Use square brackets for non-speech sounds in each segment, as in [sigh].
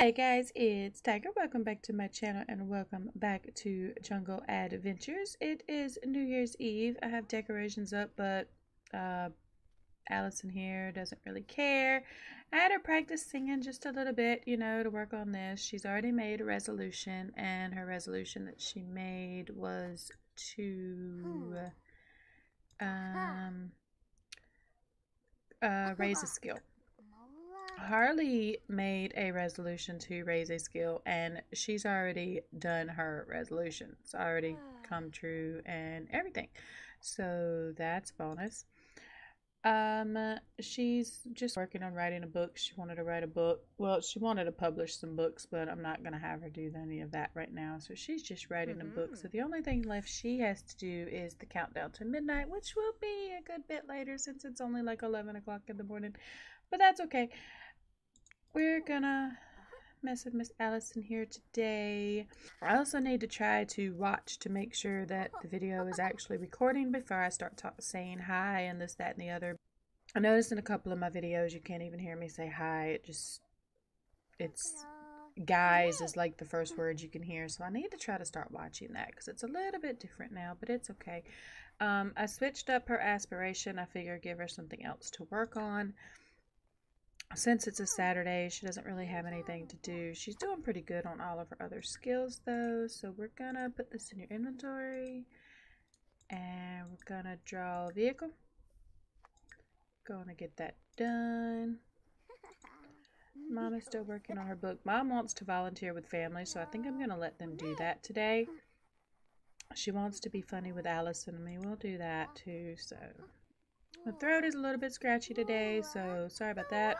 Hey guys, it's Tiger. Welcome back to my channel and welcome back to Jungle Adventures. It is New Year's Eve. I have decorations up, but uh, Allison here doesn't really care. I had her practice singing just a little bit, you know, to work on this. She's already made a resolution, and her resolution that she made was to um, uh, raise a skill. Harley made a resolution to raise a skill, and she's already done her resolution. It's already come true and everything. So that's bonus. Um, she's just working on writing a book. She wanted to write a book. Well, she wanted to publish some books, but I'm not going to have her do any of that right now. So she's just writing mm-hmm. a book. So the only thing left she has to do is the countdown to midnight, which will be a good bit later since it's only like 11 o'clock in the morning. But that's okay. We're gonna mess with Miss Allison here today. I also need to try to watch to make sure that the video is actually recording before I start talk, saying hi and this, that, and the other. I noticed in a couple of my videos you can't even hear me say hi. It just, it's, guys is like the first word you can hear. So I need to try to start watching that because it's a little bit different now, but it's okay. Um, I switched up her aspiration. I figure give her something else to work on since it's a Saturday, she doesn't really have anything to do. She's doing pretty good on all of her other skills though, so we're gonna put this in your inventory and we're gonna draw a vehicle. Gonna get that done. [laughs] Mom is still working on her book. Mom wants to volunteer with family, so I think I'm gonna let them do that today. She wants to be funny with Allison and me. We'll do that too, so my throat is a little bit scratchy today, so sorry about that.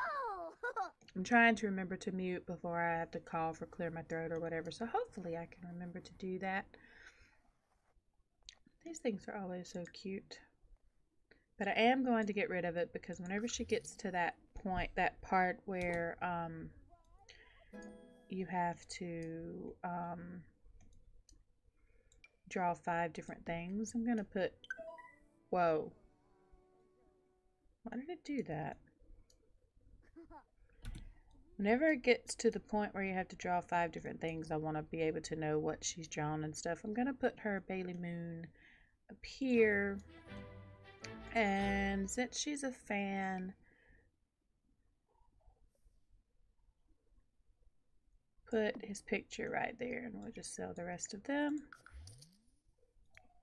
I'm trying to remember to mute before I have to call for clear my throat or whatever, so hopefully I can remember to do that. These things are always so cute. But I am going to get rid of it because whenever she gets to that point, that part where um, you have to um, draw five different things, I'm going to put, whoa. Why did it do that? Whenever it gets to the point where you have to draw five different things, I want to be able to know what she's drawn and stuff. I'm going to put her Bailey Moon up here. And since she's a fan, put his picture right there and we'll just sell the rest of them.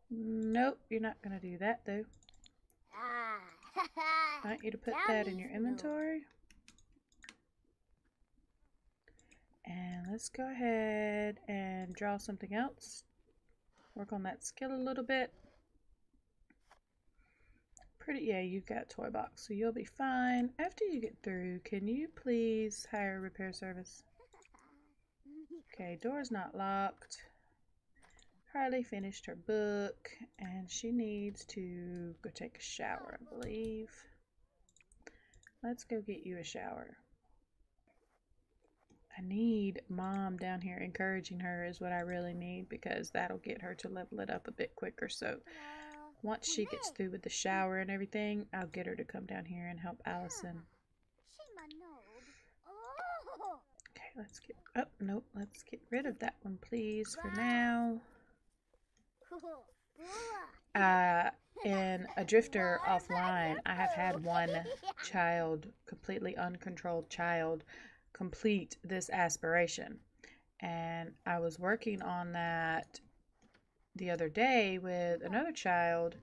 Nope, you're not going to do that though. Ah. [laughs] I want you to put that in your inventory. And let's go ahead and draw something else. Work on that skill a little bit. Pretty, yeah, you've got toy box, so you'll be fine. After you get through, can you please hire a repair service? Okay, door's not locked. Harley finished her book, and she needs to go take a shower, I believe. Let's go get you a shower. I need mom down here encouraging her is what I really need because that'll get her to level it up a bit quicker. So once she gets through with the shower and everything, I'll get her to come down here and help Allison. Okay, let's get, oh, nope, let's get rid of that one, please, for now. [laughs] Uh, in a drifter offline, I have had one child, completely uncontrolled child, complete this aspiration. And I was working on that the other day with another child,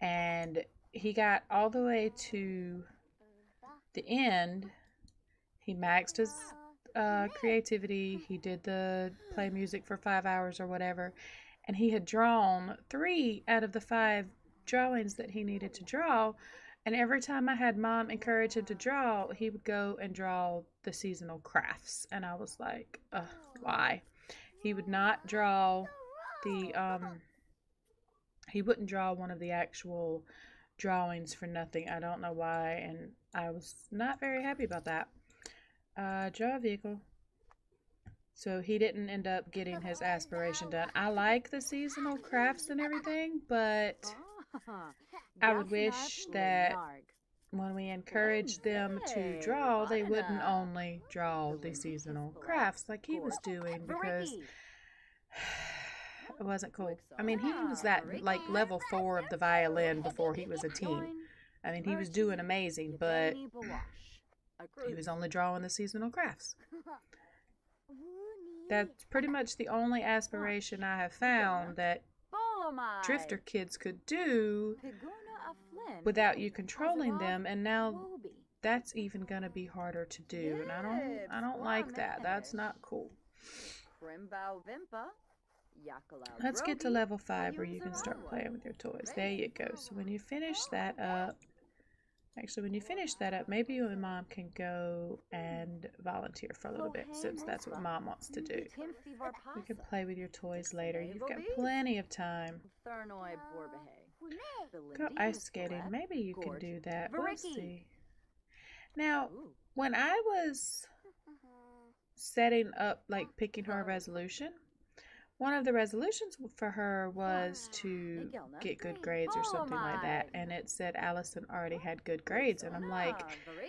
and he got all the way to the end. He maxed his uh, creativity, he did the play music for five hours or whatever, and he had drawn three out of the five drawings that he needed to draw and every time I had mom encourage him to draw, he would go and draw the seasonal crafts. And I was like, why? He would not draw the, um, he wouldn't draw one of the actual drawings for nothing. I don't know why. And I was not very happy about that. Uh, draw a vehicle. So he didn't end up getting his aspiration done. I like the seasonal crafts and everything, but [laughs] I would wish that when we encourage them to draw, they wouldn't only draw the seasonal crafts like he was doing because [sighs] it wasn't cool. I mean, he was that like level four of the violin before he was a teen. I mean, he was doing amazing, but he was only drawing the seasonal crafts. [laughs] That's pretty much the only aspiration I have found that drifter kids could do without you controlling them and now that's even going to be harder to do and I don't I don't like that. That's not cool. Let's get to level 5 where you can start playing with your toys. There you go. So when you finish that up, actually when you finish that up, maybe you and mom can go and volunteer for a little bit since that's what mom wants to do. You can play with your toys later. You've got plenty of time. Go ice skating. Maybe you can do that. We'll see. Now, when I was [laughs] setting up, like picking her resolution, one of the resolutions for her was to get good grades or something like that. And it said Allison already had good grades. And I'm like,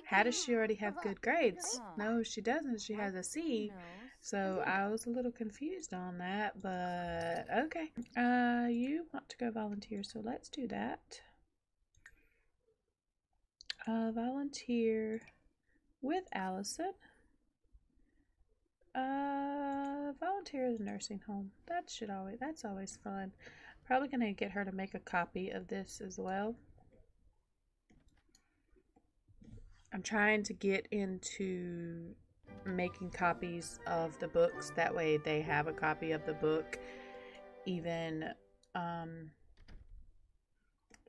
how does she already have good grades? No, she doesn't. She has a C. So I was a little confused on that, but okay. Uh, you want to go volunteer, so let's do that. Uh, volunteer with Allison. Uh, volunteer at a nursing home. That should always, that's always fun. Probably going to get her to make a copy of this as well. I'm trying to get into making copies of the books. That way they have a copy of the book even um,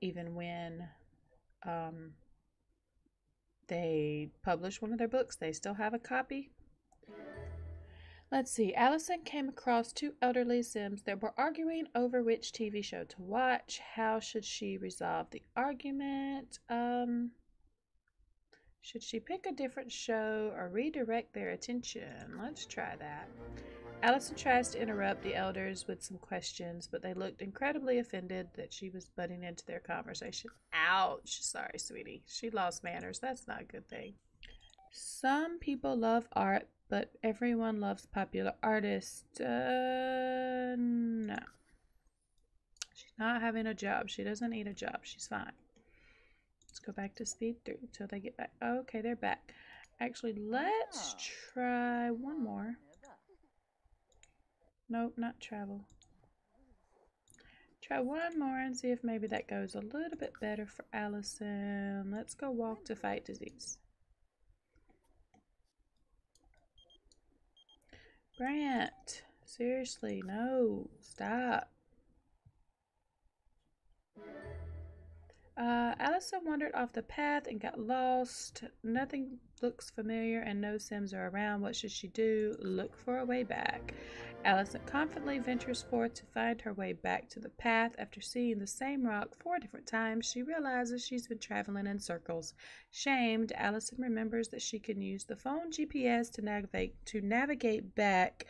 even when um, they publish one of their books, they still have a copy. Let's see. Allison came across two elderly Sims that were arguing over which TV show to watch. How should she resolve the argument? Um, should she pick a different show or redirect their attention? Let's try that. Allison tries to interrupt the elders with some questions, but they looked incredibly offended that she was butting into their conversation. Ouch. Sorry, sweetie. She lost manners. That's not a good thing. Some people love art, but everyone loves popular artists. Uh, no. She's not having a job. She doesn't need a job. She's fine. Let's go back to speed 3 until they get back. Okay, they're back. Actually, let's try one more. Nope, not travel. Try one more and see if maybe that goes a little bit better for Allison. Let's go walk to fight disease. Brant, seriously, no, stop. Uh, Allison wandered off the path and got lost. Nothing looks familiar and no Sims are around. What should she do? Look for a way back. Allison confidently ventures forth to find her way back to the path. After seeing the same rock four different times, she realizes she's been traveling in circles. Shamed, Allison remembers that she can use the phone GPS to navigate to navigate back.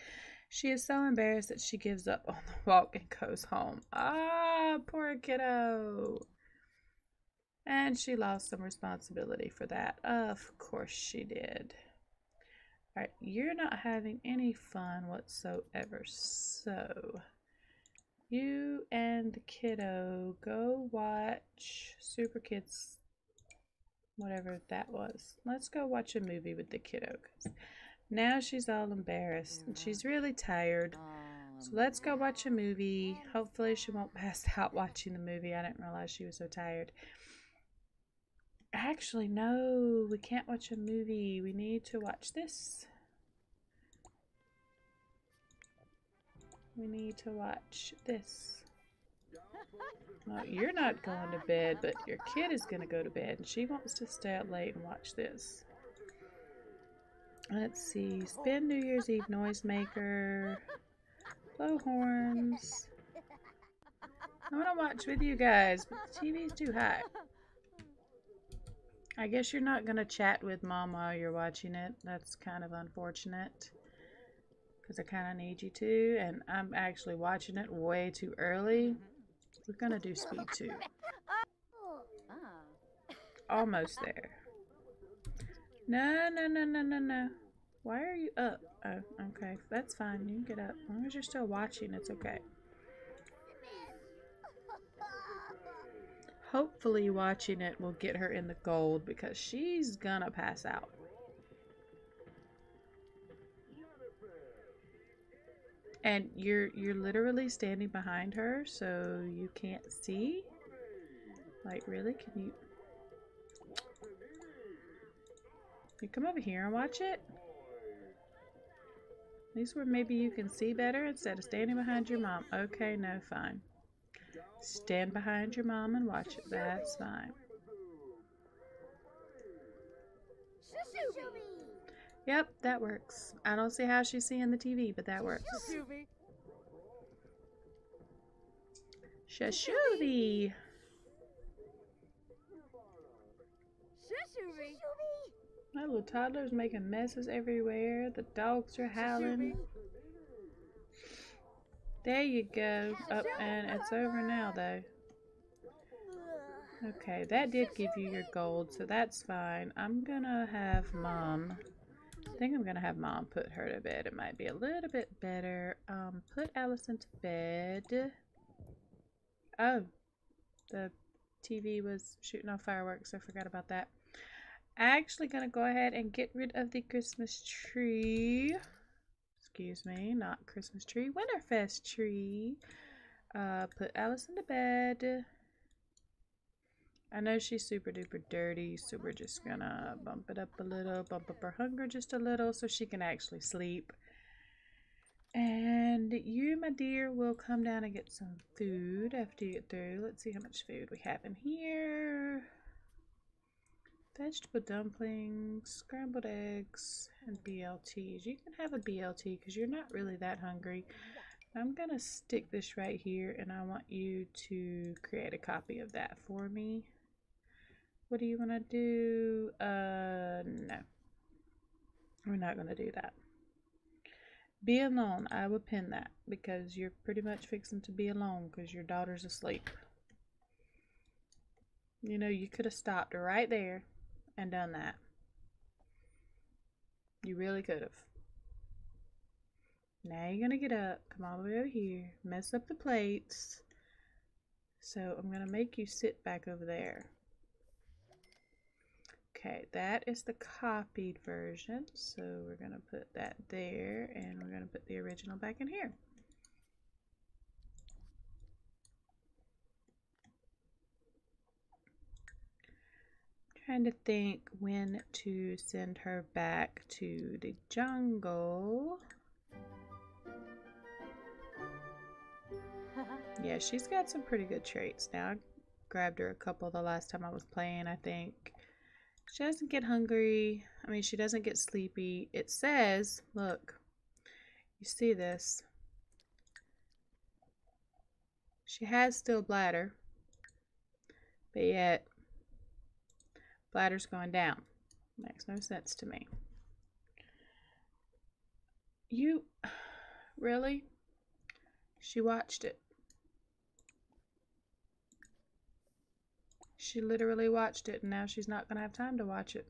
She is so embarrassed that she gives up on the walk and goes home. Ah, poor kiddo. And she lost some responsibility for that. Of course she did. Alright, you're not having any fun whatsoever. So, you and the kiddo go watch Super Kids, whatever that was. Let's go watch a movie with the kiddo. Cause now she's all embarrassed and she's really tired. So let's go watch a movie. Hopefully she won't [laughs] pass out watching the movie. I didn't realize she was so tired. Actually, no, we can't watch a movie. We need to watch this. We need to watch this. [laughs] No, you're not going to bed, but your kid is going to go to bed, and she wants to stay up late and watch this. Let's see. Spin New Year's Eve noisemaker. Blow horns. [laughs] I want to watch with you guys, but the TV's too high. I guess you're not going to chat with mom while you're watching it. That's kind of unfortunate. Because I kind of need you to. And I'm actually watching it way too early. We're going to do speed 2. almost there. No, no, no, no, no, no. Why are you up? Oh, okay. That's fine. You can get up. As long as you're still watching, it's okay. Hopefully watching it will get her in the gold because she's gonna pass out. And you're you're literally standing behind her so you can't see? Like really? Can you You come over here and watch it? Least where maybe you can see better instead of standing behind your mom. Okay, no, fine. Stand behind your mom and watch it. That's fine. Yep, that works. I don't see how she's seeing the TV, but that works. Shashuvi. My little toddler's making messes everywhere. The dogs are howling. There you go. Oh, and it's over now though. Okay, that did give you your gold, so that's fine. I'm gonna have mom. I think I'm gonna have mom put her to bed. It might be a little bit better. Um, put Allison to bed. Oh, the TV was shooting off fireworks. I forgot about that. Actually gonna go ahead and get rid of the Christmas tree excuse me, not Christmas tree, Winterfest tree. Uh, put Allison to bed. I know she's super duper dirty, so we're just gonna bump it up a little, bump up her hunger just a little so she can actually sleep. And you, my dear, will come down and get some food after you get through. Let's see how much food we have in here. Vegetable dumplings, scrambled eggs, and BLTs. You can have a BLT because you're not really that hungry. I'm going to stick this right here and I want you to create a copy of that for me. What do you want to do? Uh, no. We're not going to do that. Be alone. I will pin that because you're pretty much fixing to be alone because your daughter's asleep. You know, you could have stopped right there and done that. You really could have. Now you're going to get up, come all the way over here, mess up the plates. So I'm going to make you sit back over there. Okay, that is the copied version. So we're going to put that there and we're going to put the original back in here. Trying to think when to send her back to the jungle. [laughs] Yeah, she's got some pretty good traits now. I grabbed her a couple the last time I was playing, I think. She doesn't get hungry. I mean, she doesn't get sleepy. It says, look, you see this. She has still bladder, but yet Bladder's going down. Makes no sense to me. You. [sighs] Really? She watched it. She literally watched it, and now she's not going to have time to watch it.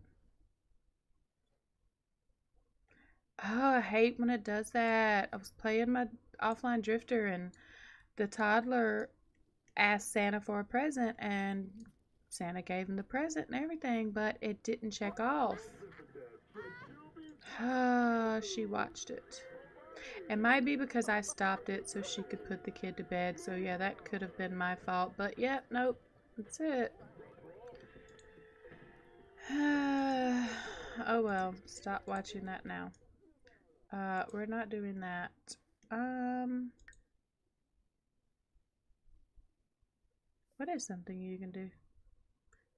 Oh, I hate when it does that. I was playing my offline drifter, and the toddler asked Santa for a present, and Santa gave him the present and everything, but it didn't check off. [sighs] She watched it. It might be because I stopped it so she could put the kid to bed. So yeah, that could have been my fault. But yeah, nope. That's it. [sighs] oh well. Stop watching that now. Uh, we're not doing that. Um, what is something you can do?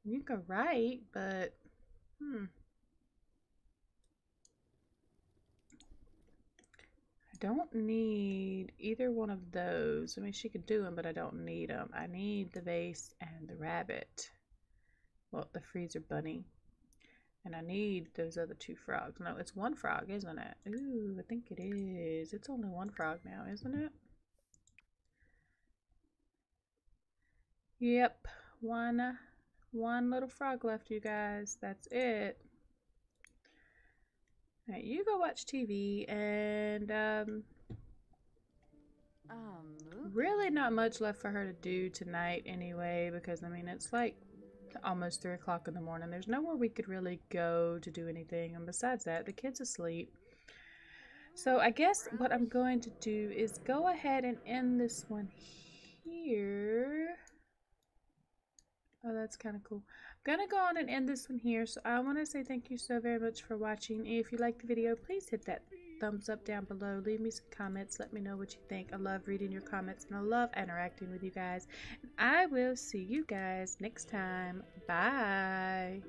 You can write, but hmm. I don't need either one of those. I mean, she could do them, but I don't need them. I need the vase and the rabbit. Well, the freezer bunny. And I need those other two frogs. No, it's one frog, isn't it? Ooh, I think it is. It's only one frog now, isn't it? Yep, one one little frog left, you guys. That's it. Alright, you go watch TV and um, um really not much left for her to do tonight anyway because I mean it's like almost 3 o'clock in the morning. There's nowhere we could really go to do anything and besides that the kid's asleep. So I guess what I'm going to do is go ahead and end this one here. Oh, that's kind of cool. I'm going to go on and end this one here. So I want to say thank you so very much for watching. If you liked the video, please hit that thumbs up down below. Leave me some comments. Let me know what you think. I love reading your comments and I love interacting with you guys. And I will see you guys next time. Bye.